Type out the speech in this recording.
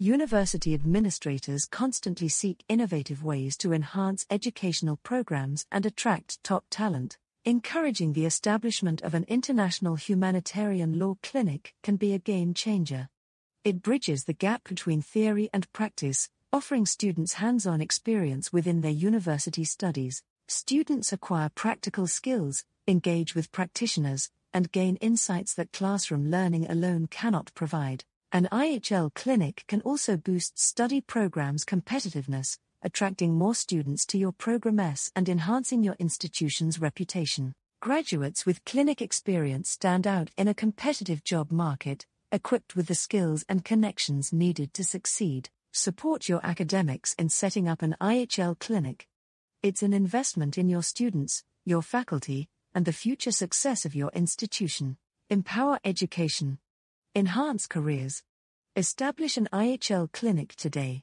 University administrators constantly seek innovative ways to enhance educational programs and attract top talent. Encouraging the establishment of an international humanitarian law clinic can be a game changer. It bridges the gap between theory and practice, offering students hands on experience within their university studies. Students acquire practical skills, engage with practitioners, and gain insights that classroom learning alone cannot provide. An IHL clinic can also boost study programs' competitiveness, attracting more students to your program S and enhancing your institution's reputation. Graduates with clinic experience stand out in a competitive job market, equipped with the skills and connections needed to succeed. Support your academics in setting up an IHL clinic. It's an investment in your students, your faculty, and the future success of your institution. Empower education. Enhance careers. Establish an IHL clinic today.